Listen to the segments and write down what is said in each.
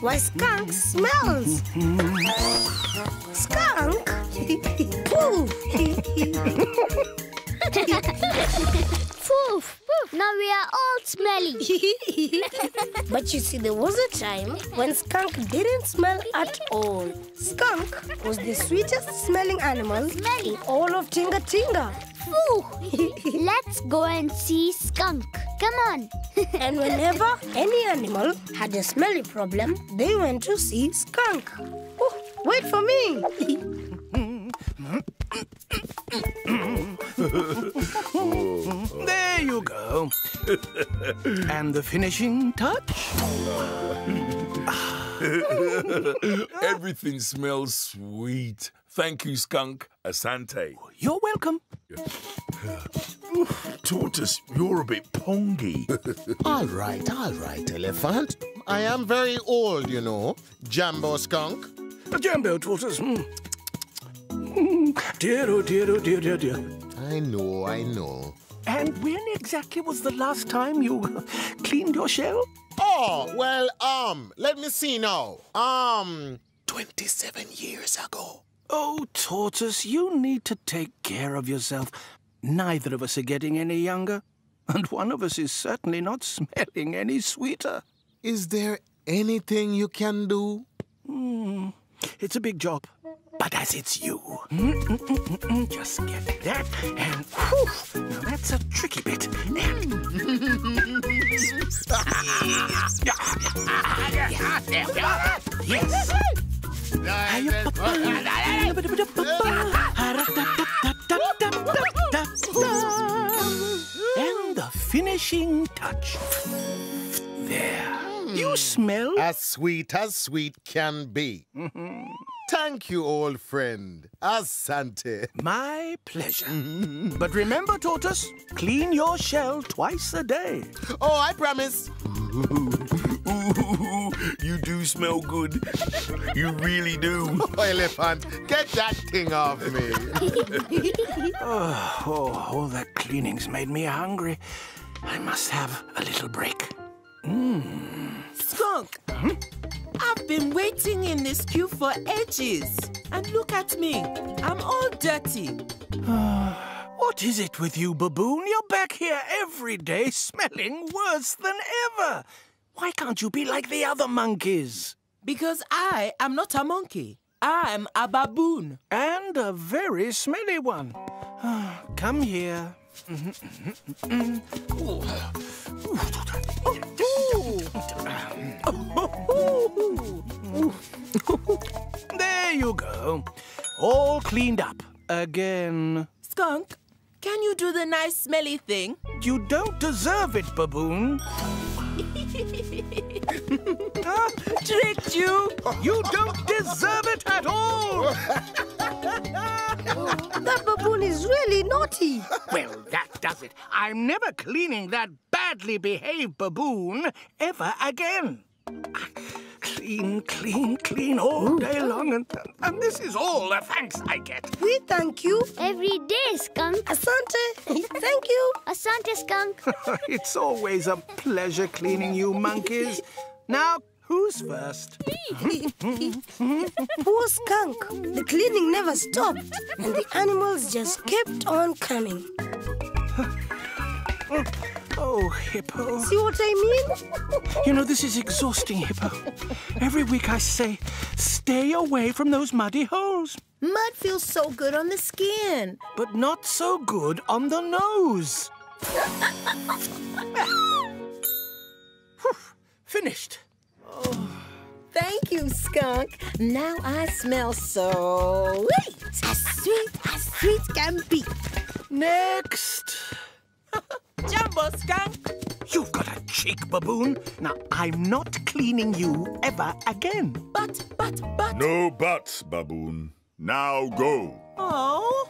why skunk smells. skunk? Poof! Poof, poof. Now we are all smelly. but you see, there was a time when skunk didn't smell at all. Skunk was the sweetest smelling animal Smelly. in all of Tinga Tinga. Pooh. Let's go and see skunk. Come on. and whenever any animal had a smelly problem, they went to see skunk. Oh, wait for me. There you go. and the finishing touch? Everything smells sweet. Thank you, Skunk. Asante. You're welcome. Tortoise, you're a bit pongy. All right, all right, elephant. I am very old, you know. Jambo skunk. A Jambo tortoise. Hmm. dear, oh dear, oh dear, dear, dear. I know, I know. And when exactly was the last time you cleaned your shell? Oh, well, um, let me see now. Um, 27 years ago. Oh, Tortoise, you need to take care of yourself. Neither of us are getting any younger, and one of us is certainly not smelling any sweeter. Is there anything you can do? Hmm. It's a big job, but as it's you, mm, mm, mm, just get that, and whew, now that's a tricky bit. Yes. And the finishing touch. There. You smell As sweet as sweet can be. Mm-hmm. Thank you, old friend. Asante. my pleasure. Mm-hmm. but remember, Tortoise, clean your shell twice a day. Oh, I promise. Ooh, you do smell good. You really do. Oh, elephant, get that thing off me. Oh, oh, all that cleaning's made me hungry. I must have a little break. Skunk, I've been waiting in this queue for ages. And look at me, I'm all dirty. What is it with you, baboon? You're back here every day smelling worse than ever. Why can't you be like the other monkeys? Because I am not a monkey. I'm a baboon. And a very smelly one. Come here. There you go. All cleaned up again. Skunk, can you do the nice smelly thing? You don't deserve it, baboon. Ah, Tricked you! you don't deserve it at all. That baboon is really naughty. Well, that does it. I'm never cleaning that badly behaved baboon ever again. Clean, clean, clean all day long, and, and this is all the thanks I get. We thank you. Every day, skunk. Asante, thank you. Asante, skunk. it's always a pleasure cleaning you monkeys. Now, who's first? Poor skunk. The cleaning never stopped, and the animals just kept on coming. Oh, Hippo. See what I mean? You know, this is exhausting, Hippo. Every week I say, stay away from those muddy holes, Mud feels so good on the skin. but not so good on the nose. Whew, Finished. Oh. Thank you, Skunk. Now I smell so sweet. As sweet as sweet can be. Next. Jambo Skunk. You've got a cheek, baboon. Now, I'm not cleaning you ever again. But, but, but. No buts, baboon. Now go. Oh.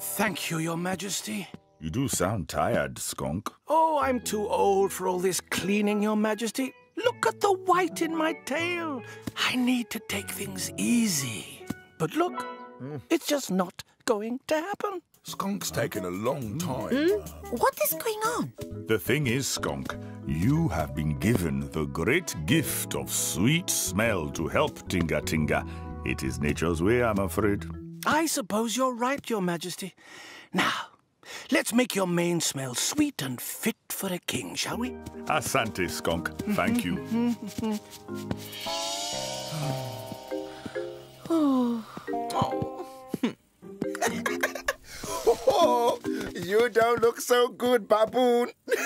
Thank you, Your Majesty. You do sound tired, Skunk. Oh, I'm too old for all this cleaning, Your Majesty. Look at the white in my tail. I need to take things easy. But look, hmm. it's just not going to happen. Skunk's taken a long time. Hmm? What is going on? The thing is, Skunk, you have been given the great gift of sweet smell to help Tinga Tinga. It is nature's way, I'm afraid. I suppose you're right, Your Majesty. Now, let's make your mane smell sweet and fit for a king, shall we? Asante, Skunk. Thank you. Oh, you don't look so good, baboon.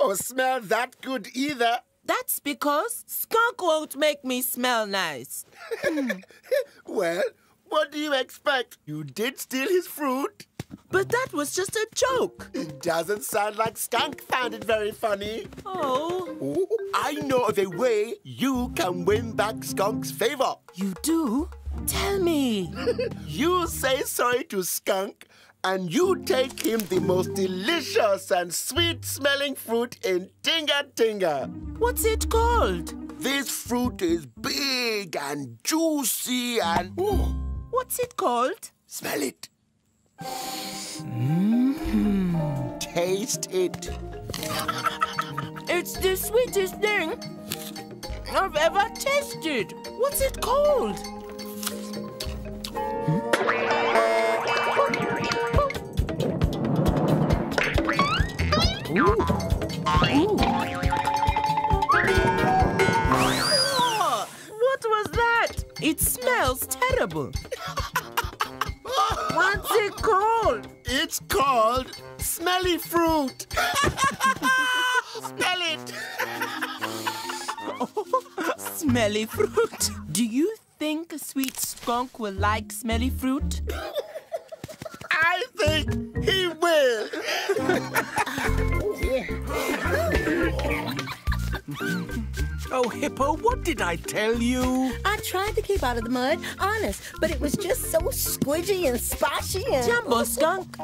or smell that good either. That's because skunk won't make me smell nice. Well, what do you expect? You did steal his fruit. But that was just a joke. It doesn't sound like Skunk found it very funny. Oh, Ooh, I know of a way you can win back Skunk's favor. you do? Tell me. You say sorry to Skunk, and you take him the most delicious and sweet smelling fruit in Tinga Tinga. What's it called? This fruit is big and juicy and. Ooh, What's it called? smell it. Mm-hmm. Taste it. It's the sweetest thing I've ever tasted. What's it called? Oh, what was that? It smells terrible. What's it called? It's called smelly fruit. Smell it. oh, Smelly fruit. Do you think a sweet skunk will like smelly fruit? I think he will. Oh, Hippo, what did I tell you? I tried to keep out of the mud, honest, but it was just so squidgy and splashy and. Jambo skunk.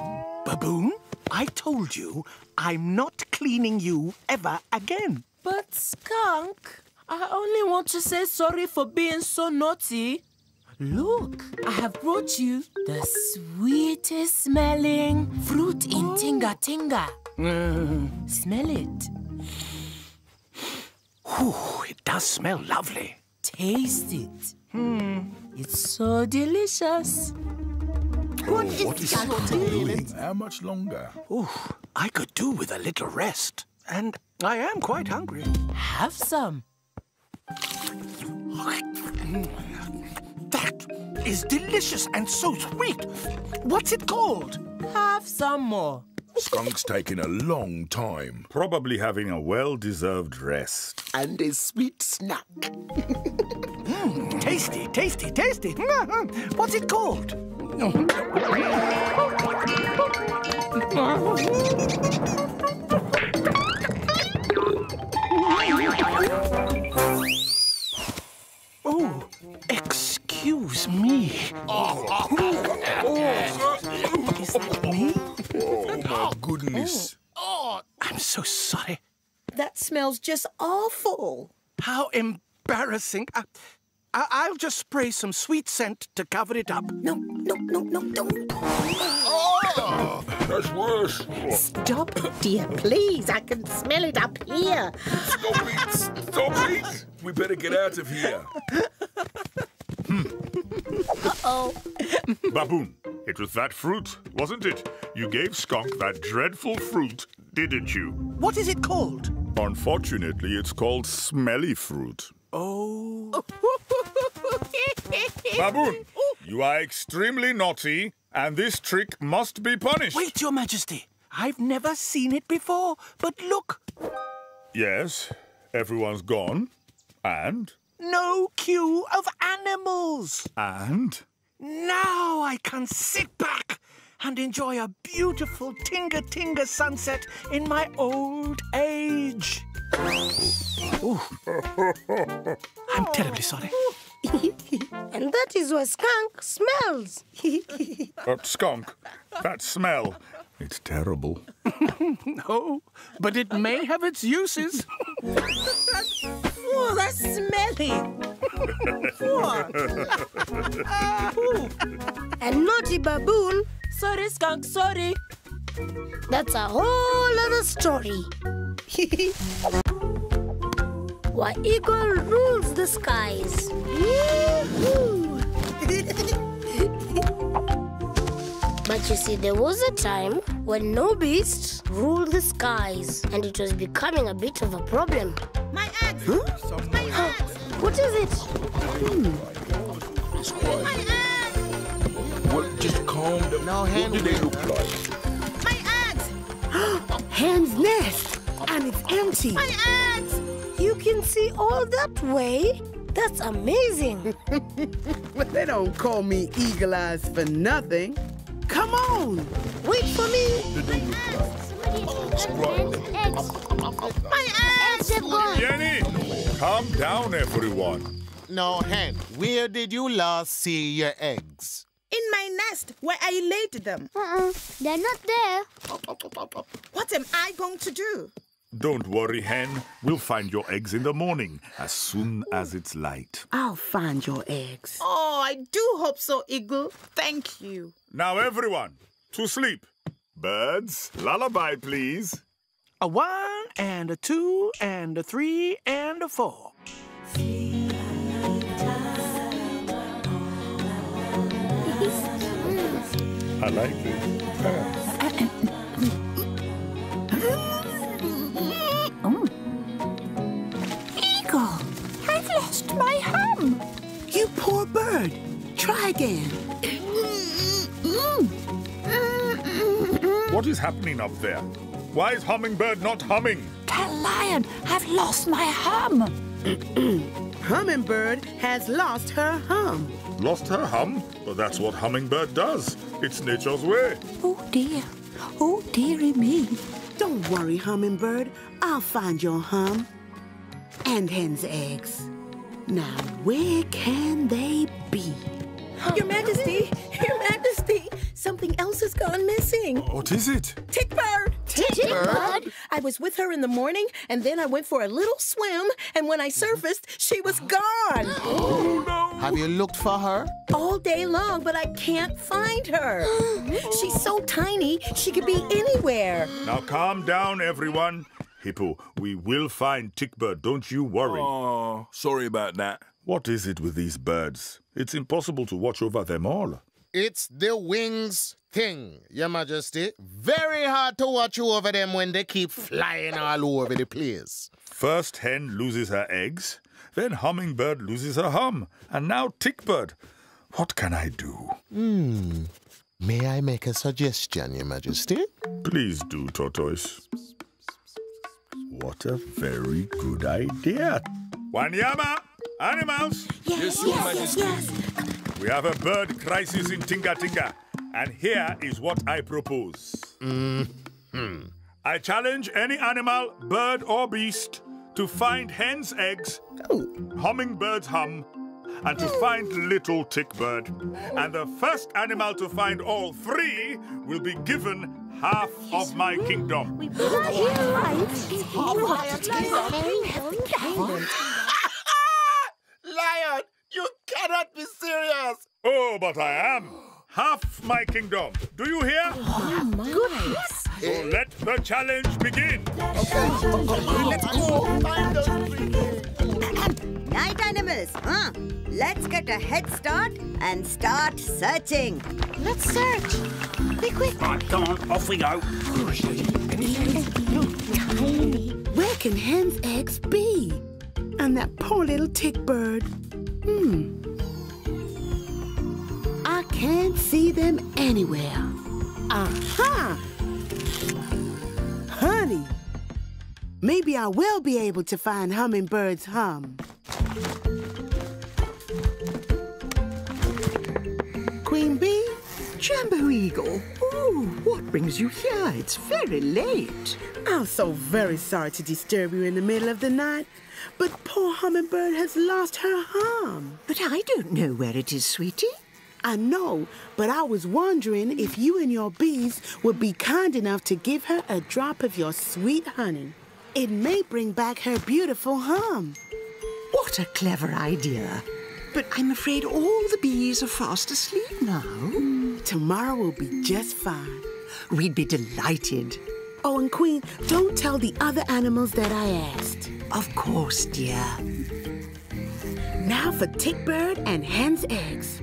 Baboon, I told you I'm not cleaning you ever again. But skunk, I only want to say sorry for being so naughty. Look, I have brought you the sweetest smelling fruit in Tinga Tinga. Smell it. Whew, it does smell lovely. Taste it. Hmm. It's so delicious. What is Skunk doing? How much longer? Ooh, I could do with a little rest. And I am quite hungry. Have some. Mm, that is delicious and so sweet. What's it called? Have some more. Skunk's taking a long time. Probably having a well deserved rest. And a sweet snack. Mm, tasty, tasty, tasty. Mm-hmm. What's it called? Mm-hmm. Oh, excuse me. Oh, Is that me? Oh, my goodness. Oh. I'm so sorry. That smells just awful. How embarrassing. I, I, I'll just spray some sweet scent to cover it up. No, no, no, no, don't. Oh! That's worse. Stop it, dear, please. I can smell it up here. Stop it. Stop it. We better get out of here. Oh, Baboon, it was that fruit, wasn't it? You gave Skunk that dreadful fruit, didn't you? What is it called? Unfortunately, it's called smelly fruit. Oh. Baboon, you are extremely naughty, and this trick must be punished. Wait, Your Majesty. I've never seen it before, but look, Yes, everyone's gone. And? no queue of animals. And? Now I can sit back and enjoy a beautiful Tinga Tinga sunset in my old age. I'm terribly sorry. And that is what skunk smells. But skunk, that smell, it's terrible. No, oh, but it may have its uses. Oh, that's smelly. And naughty baboon, Sorry, skunk, sorry. that's a whole other story. Why eagle rules the skies. but you see, there was a time when no beasts ruled the skies, and it was becoming a bit of a problem. My axe! My axe! What is it? My axe! Well, just calm down. No, what do they look like? My axe! Hen's nest, and it's empty. My axe! You can see all that way? That's amazing. But they don't call me Eagle Eyes for nothing. Come on. Wait for me. Somebody take hen's eggs. My axe! Eggs have gone. Jenny, calm down, everyone. Now, Hen, where did you last see your eggs? In my nest where I laid them. Uh-uh. They're not there. What am I going to do? Don't worry, Hen. We'll find your eggs in the morning as soon as it's light. I'll find your eggs. Oh, I do hope so, Eagle. Thank you. Now, everyone, to sleep. Birds, lullaby, please. A one and a two and a three and a four. I like it. Try again. What is happening up there? Why is Hummingbird not humming? Tell Lion I've lost my hum. Hummingbird has lost her hum. Lost her hum? Well, that's what Hummingbird does. It's nature's way. Oh dear. Oh dearie me. Don't worry, Hummingbird. I'll find your hum. And hen's eggs. Now, where can they be? Your Majesty, Your Majesty, something else has gone missing. What is it? Tickbird! Tickbird? I was with her in the morning, and then I went for a little swim, and when I surfaced, she was gone. Oh, no! Have you looked for her? All day long, but I can't find her. She's so tiny, she could be anywhere. Now, calm down, everyone. Hippo, we will find Tickbird, don't you worry. Oh, sorry about that. What is it with these birds? It's impossible to watch over them all. It's the wings thing, Your Majesty. Very hard to watch over them when they keep flying all over the place. First hen loses her eggs, then Hummingbird loses her hum, and now Tickbird. What can I do? Hmm. May I make a suggestion, Your Majesty? Please do, Tortoise. What a very good idea. Wanyama, animals, Yes, Your Majesty. we have a bird crisis in Tinga Tinga, and here is what I propose. Hmm. I challenge any animal, bird, or beast to find hen's eggs, hummingbird's hum, and to find little tickbird. And the first animal to find all three will be given half of my kingdom. Lion, you cannot be serious. Oh, but I am. Half my kingdom. Do you hear? Oh, my goodness. So let the challenge begin. Okay, let's go find the beginning. Night animals, huh? Let's get a head start and start searching. Let's search. Be quick. Right, come on, off we go. Where can hen's eggs be? And that poor little tick bird. Hmm. I can't see them anywhere. Aha! Honey. Maybe I will be able to find Hummingbird's hum. Queen Bee? Jambo Eagle. Ooh, what brings you here? It's very late. I'm so very sorry to disturb you in the middle of the night, but poor Hummingbird has lost her hum. But I don't know where it is, sweetie. I know, but I was wondering if you and your bees would be kind enough to give her a drop of your sweet honey. It may bring back her beautiful hum. What a clever idea. But I'm afraid all the bees are fast asleep now. Mm, tomorrow will be just fine. We'd be delighted. Oh, and Queen, don't tell the other animals that I asked. Of course, dear. Now for Tickbird and Hen's eggs.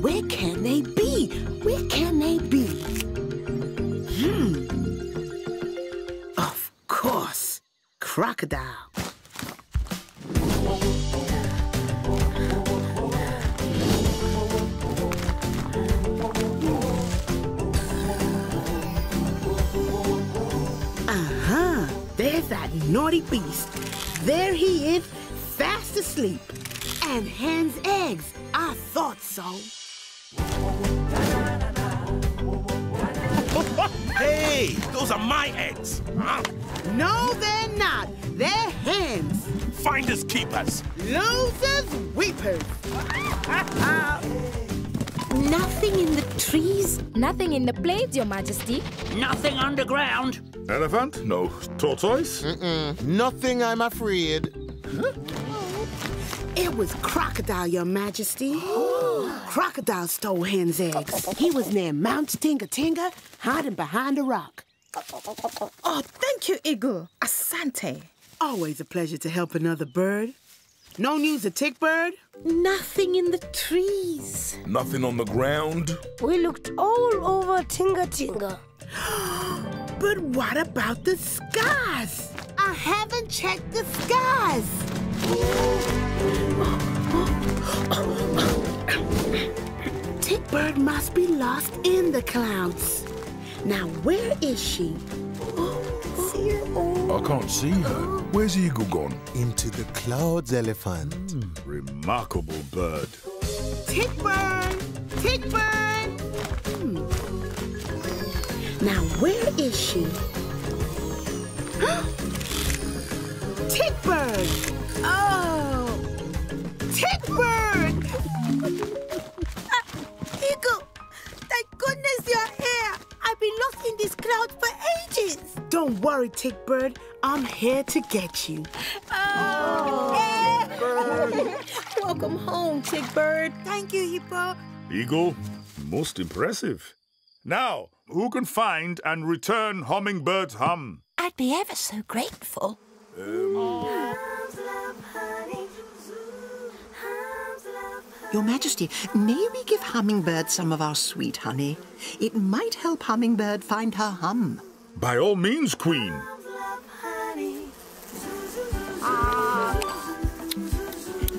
Where can they be? Where can they be? Hmm. Of course. Crocodile. Uh-huh. There's that naughty beast. There he is, fast asleep. And Hen's eggs. I thought so. Hey, those are my eggs. Huh? No, they're not. They're hens. Finders keepers. Losers weepers. Nothing in the trees. Nothing in the plates, Your Majesty. Nothing underground. Elephant? No. Tortoise? Mm-mm. Nothing, I'm afraid. It was Crocodile, Your Majesty. Crocodile stole Hen's eggs. He was near Mount Tinga Tinga, hiding behind a rock. Oh, thank you, Eagle. Asante. Always a pleasure to help another bird. No news of Tickbird? Nothing in the trees. Nothing on the ground? We looked all over Tinga Tinga. But what about the skies? I haven't checked the skies. Tickbird must be lost in the clouds. Now, where is she? See her? I can't see her. Where's Eagle gone? Into the clouds, elephant. Remarkable bird. Tickbird! Tickbird! Hmm. Now, where is she? Tickbird! Oh! Tickbird! Uh, Eagle, thank goodness you're here. I've been lost in these clouds for ages. Don't worry, Tickbird. I'm here to get you. Oh. Welcome home, Tickbird. Thank you, Hippo. Eagle, most impressive. Now, who can find and return Hummingbird's hum? I'd be ever so grateful. Um, Your Majesty, may we give Hummingbird some of our sweet honey? It might help Hummingbird find her hum. By all means, Queen.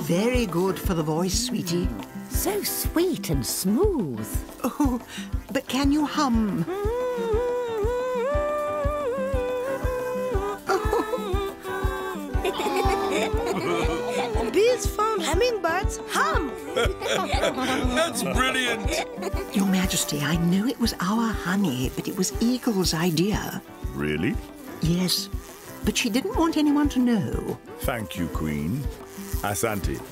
Very good for the voice, sweetie. So sweet and smooth. Oh, but can you hum? Hmm. Hummingbirds hum. That's brilliant. Your Majesty, I know it was our honey, but it was Eagle's idea. Really? Yes, but she didn't want anyone to know. Thank you, Queen. Asante.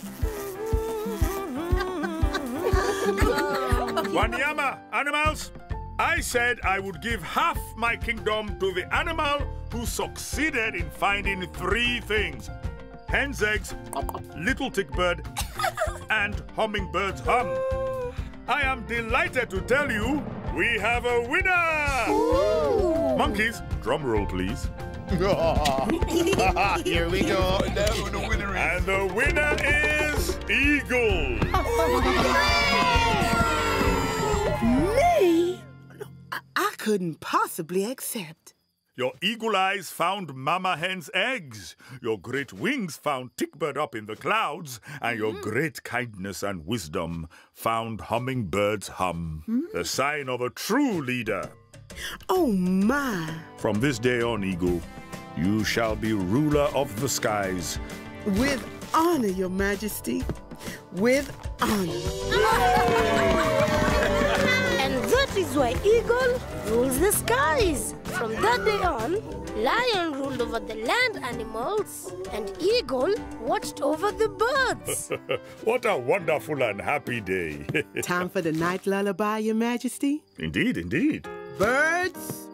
Wanyama, animals, I said I would give half my kingdom to the animal who succeeded in finding three things hen's eggs, little tick bird, and hummingbird's hum. I am delighted to tell you we have a winner! Monkeys, drum roll, please. Here we go. And the winner is Eagle. Me? I, I couldn't possibly accept. Your eagle eyes found Mama Hen's eggs. Your great wings found Tickbird up in the clouds. And your mm. great kindness and wisdom found Hummingbird's hum. The mm. sign of a true leader. Oh, my. From this day on, Eagle, you shall be ruler of the skies. With honor, Your Majesty. With honor. And that is why Eagle rules the skies. From that day on, lion ruled over the land animals and eagle watched over the birds. what a wonderful and happy day. Time for the night lullaby, your majesty. Indeed, indeed. Birds.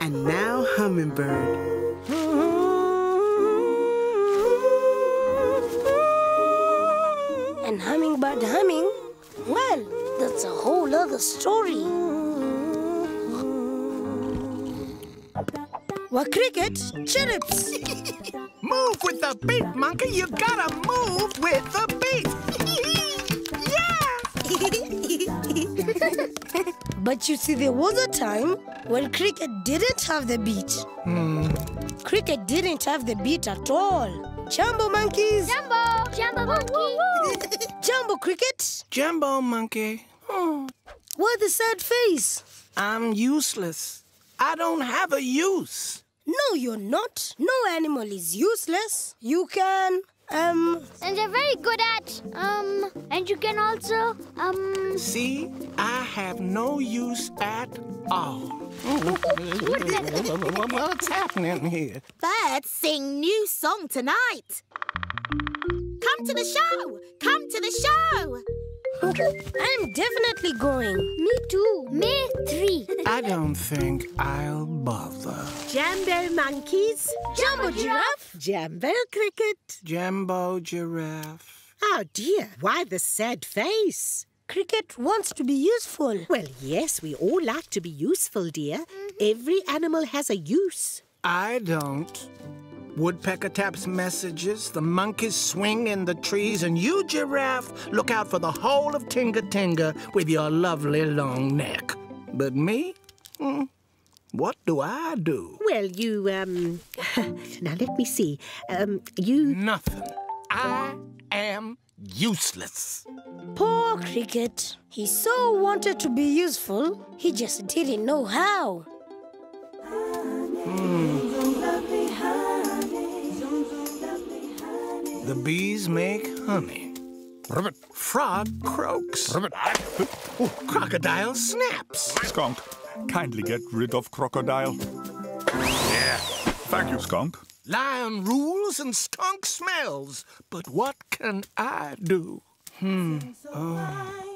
and now hummingbird. and hummingbird humming, well, that's a whole other story. Where cricket chirrups. Move with the beat, monkey. You gotta move with the beat. yeah! but you see, there was a time when cricket didn't have the beat. Hmm. Cricket didn't have the beat at all. Jambo monkeys. Jambo. Jambo monkey. Jambo cricket. Jambo monkey. Oh. Why the sad face? I'm useless. I don't have a use. No, you're not. No animal is useless. You can, um... And you're very good at, um... And you can also, um... See? I have no use at all. What's happening here? Birds sing new song tonight. Come to the show! Come to the show! I'm definitely going. Me too. Me three. I don't think I'll bother. Jambo monkeys. Jambo giraffe. Jambo cricket. Jambo giraffe. Oh dear, why the sad face? Cricket wants to be useful. Well, yes, we all like to be useful, dear. Mm-hmm. Every animal has a use. I don't. Woodpecker taps messages, the monkeys swing in the trees, and you, giraffe, look out for the whole of Tinga Tinga with your lovely long neck. But me? Hmm. What do I do? Well, you, um... now, let me see. Um, you... Nothing. I am useless. Poor Cricket. He so wanted to be useful, he just didn't know how. The bees make honey. Ribbit. Frog croaks. Ribbit. Oh, crocodile snaps. Skunk, kindly get rid of crocodile. Yeah. Thank you, Skunk. Lion rules and skunk smells. But what can I do? Hmm. Oh.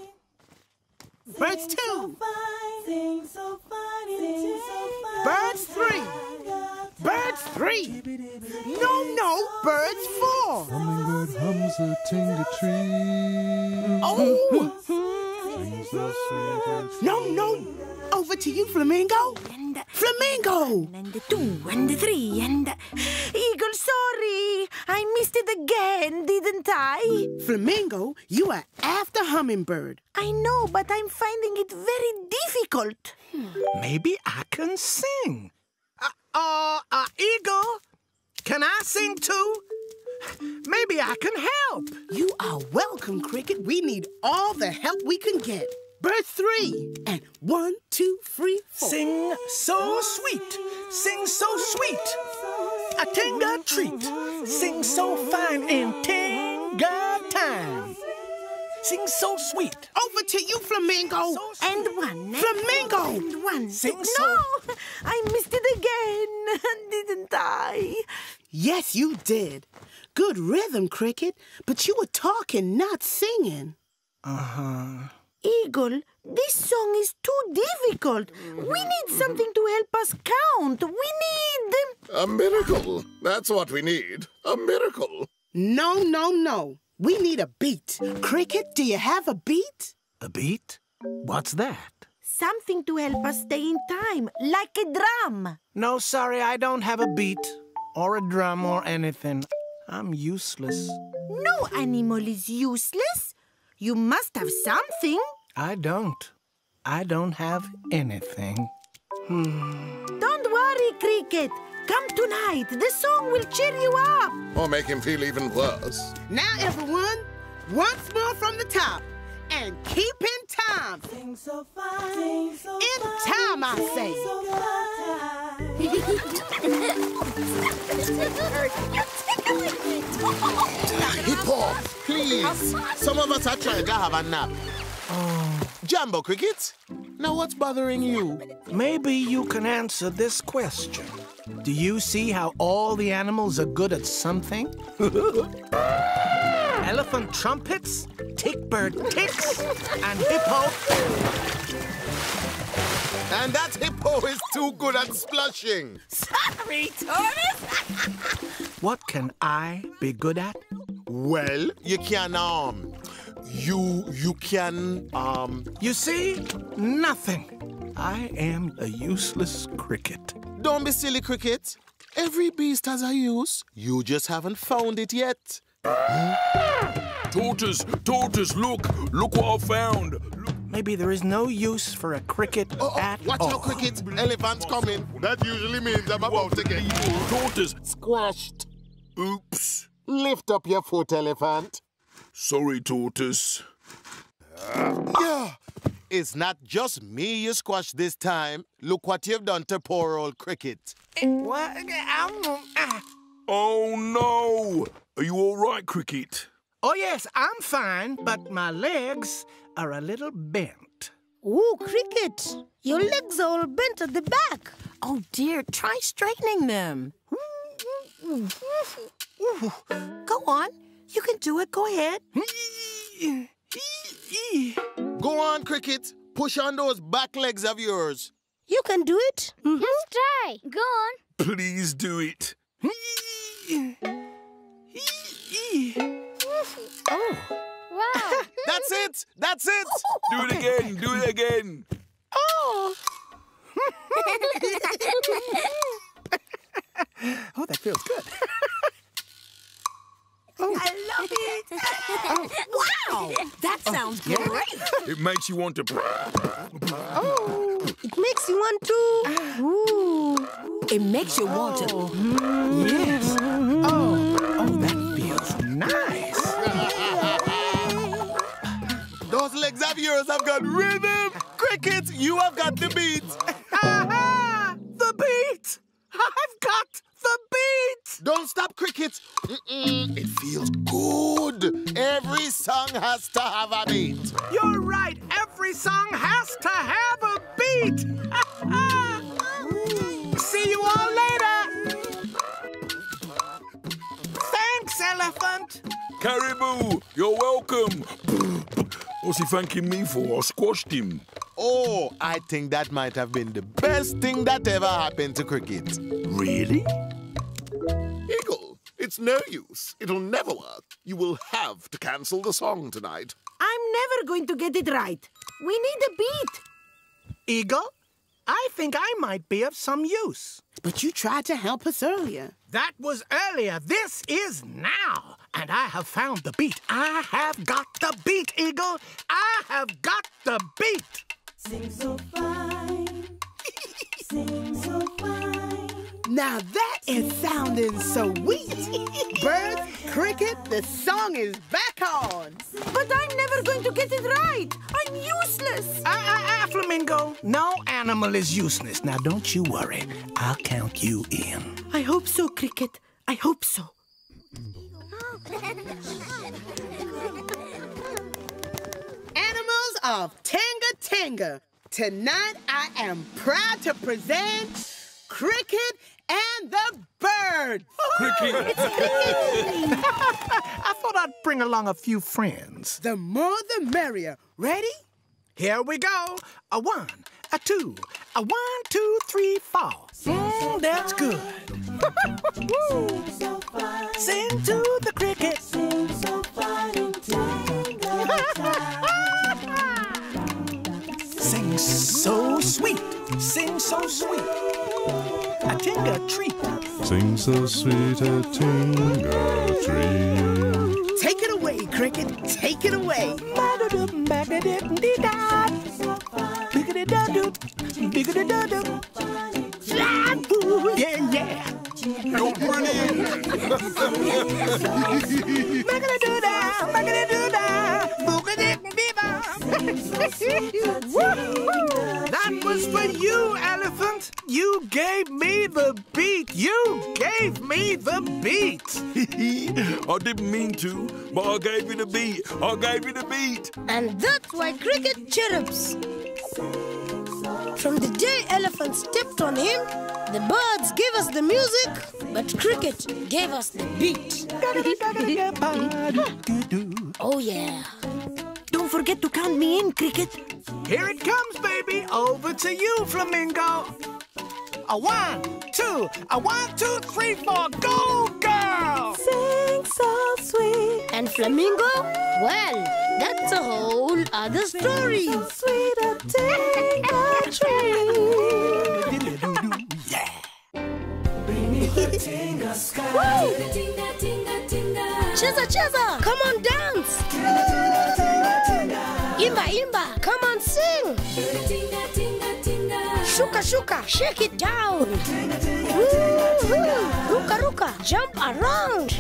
Birds two. Birds three. Birds three. No, no, birds four. Hummingbird hums a tinga tree. Oh! Sings the. No, no. Over to you, Flamingo. And Flamingo. and the two and the three and. Eagle, sorry. I missed it again, didn't I? Flamingo, you are after Hummingbird. I know, but I'm finding it very difficult. Maybe I can sing. Uh, uh, uh, Eagle, can I sing too? Maybe I can help. You are welcome, Cricket. We need all the help we can get. Bird three. And one, two, three, four. Sing so sweet, sing so sweet. A tinga treat, sing so fine in tinga. Sing so sweet. Over to you, Flamingo. And one. Flamingo. And one. Sing no, so- I missed it again, didn't I? Yes, you did. Good rhythm, Cricket. But you were talking, not singing. Uh-huh. Eagle, this song is too difficult. We need something to help us count. We need. A miracle. That's what we need. A miracle. No, no, no. We need a beat. Cricket, do you have a beat? A beat? What's that? Something to help us stay in time, like a drum. No, sorry, I don't have a beat or a drum or anything. I'm useless. No animal is useless. You must have something. I don't. I don't have anything. Hmm. Don't worry, Cricket. Come tonight. The song will cheer you up. Or make him feel even worse. Now, everyone, once more from the top. And keep in time. Sing so fine. In time, I say. Hippo, please. Some of us are trying to have a nap. Oh. Jambo Cricket, now what's bothering you? Maybe you can answer this question. Do you see how all the animals are good at something? Elephant trumpets, tick-bird ticks, and hippo... And that hippo is too good at splashing. Sorry, Tortoise. What can I be good at? Well, you can, um, you you can um You see? Nothing. I am a useless cricket. Don't be silly, Cricket. Every beast has a use. You just haven't found it yet. Tortoise, tortoise, look, look what I found. Maybe there is no use for a cricket at Watch all. out, Cricket. Elephant's coming. That usually means I'm about to get you. Tortoise. squashed. Oops. Lift up your foot, Elephant. Sorry, tortoise. Yeah. It's not just me you squashed this time. Look what you've done to poor old Cricket. What? I'm- ah. Oh no! Are you all right, Cricket? Oh, yes, I'm fine, but my legs are a little bent. Ooh, Cricket, your legs are all bent at the back. Oh dear, try straightening them. Go on. You can do it. Go ahead. Go on, Cricket. Push on those back legs of yours. You can do it. Mm-hmm. Let's try. Go on. Please do it. Oh, Wow. That's it. That's it. Do it again. Do it again. Oh. oh, that feels good. Oh, I love it. wow, that sounds great. It makes you want to. Oh, it makes you want to. Ooh. It makes you want to. Yes. Oh, oh, that feels nice. Those legs of yours have got rhythm. Cricket, you have got the beat. Has to have a beat. You're right. Every song has to have a beat. See you all later. Thanks, elephant. Caribou, you're welcome. What's he thanking me for? I squashed him. Oh, I think that might have been the best thing that ever happened to Cricket. Really? Eagle, it's no use. It'll never work. You will have to cancel the song tonight. I'm never going to get it right. We need a beat. Eagle, I think I might be of some use. But you tried to help us earlier. That was earlier. This is now. And I have found the beat. I have got the beat, Eagle. I have got the beat. Sing so fine. Sing so fine. Now that is sounding sweet. Birds, cricket, the song is back on. But I'm never going to get it right. I'm useless. Ah, ah, ah, Flamingo. No animal is useless. Now, don't you worry. I'll count you in. I hope so, cricket. I hope so. Animals of Tinga Tinga. Tonight I am proud to present Cricket and the Bird. Cricket. I thought I'd bring along a few friends. The more the merrier. Ready? Here we go. A one, a two, a one, two, three, four. Mm, that's good. Sing to the cricket. Sing so fine in Sing so sweet. Sing so sweet. A tinga treat. Sing so sweet a tinga tree. Take it away, Cricket. Take it away. Yeah, yeah. You're brilliant. That was for you, elephant. You gave me the beat. You gave me the beat. I didn't mean to, but I gave you the beat. I gave you the beat. And that's why cricket chirrups. From the day elephant stepped on him, the birds gave us the music, but cricket gave us the beat. oh, yeah. Don't forget to count me in, Cricket. Here it comes, baby. Over to you, Flamingo. A one, two, a one, two, three, four. Go, girl! Sing so sweet. And flamingo? Well, that's a whole other story. So sweet a tinga tree. Bring me the tinga sky. Woo! Cheza, cheza! Come on, dance! Imba! Come on, sing! Tinga, tinga, tinga. Shuka, shuka! Shake it down! Ruka, ruka! Jump around!